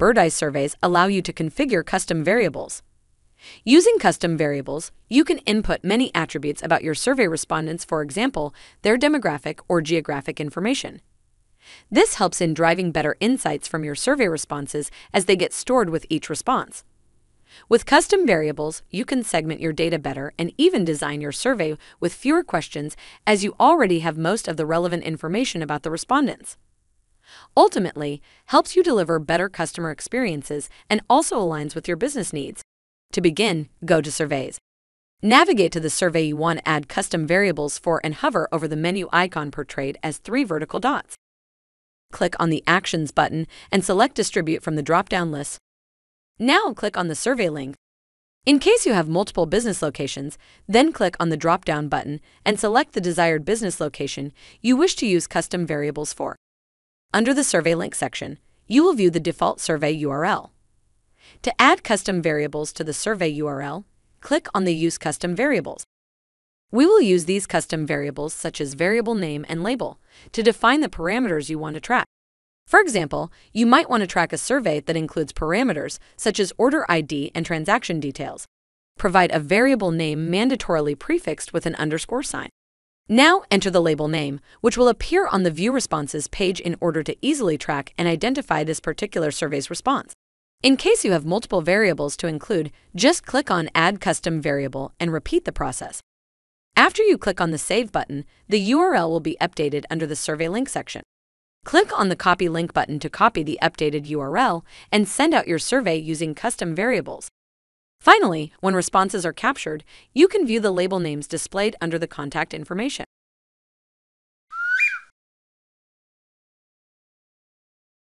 Birdeye surveys allow you to configure custom variables. Using custom variables, you can input many attributes about your survey respondents, for example, their demographic or geographic information. This helps in driving better insights from your survey responses as they get stored with each response. With custom variables, you can segment your data better and even design your survey with fewer questions as you already have most of the relevant information about the respondents. Ultimately, helps you deliver better customer experiences and also aligns with your business needs. To begin, go to Surveys. Navigate to the survey you want to add custom variables for and hover over the menu icon portrayed as three vertical dots. Click on the Actions button and select Distribute from the drop-down list. Now click on the survey link. In case you have multiple business locations, then click on the drop-down button and select the desired business location you wish to use custom variables for. Under the Survey Link section, you will view the default survey URL. To add custom variables to the survey URL, click on the Use Custom Variables. We will use these custom variables, such as variable name and label, to define the parameters you want to track. For example, you might want to track a survey that includes parameters such as order ID and transaction details. Provide a variable name mandatorily prefixed with an underscore sign. Now enter the label name, which will appear on the View Responses page in order to easily track and identify this particular survey's response. In case you have multiple variables to include, just click on Add Custom Variable and repeat the process. After you click on the Save button, the URL will be updated under the Survey Link section. Click on the Copy Link button to copy the updated URL and send out your survey using custom variables. Finally, when responses are captured, you can view the label names displayed under the contact information.